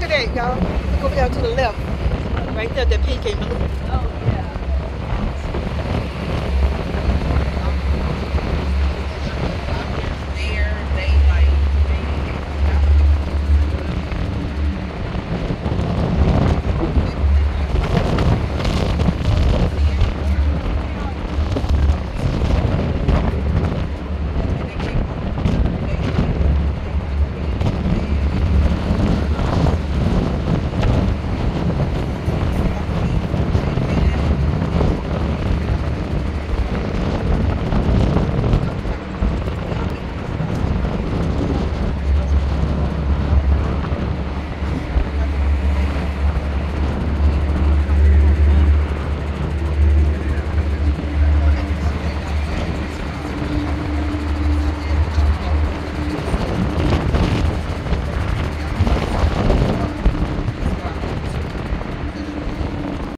Look at that, y'all. Look over there to the left. Right there, that peak came blue. Oh.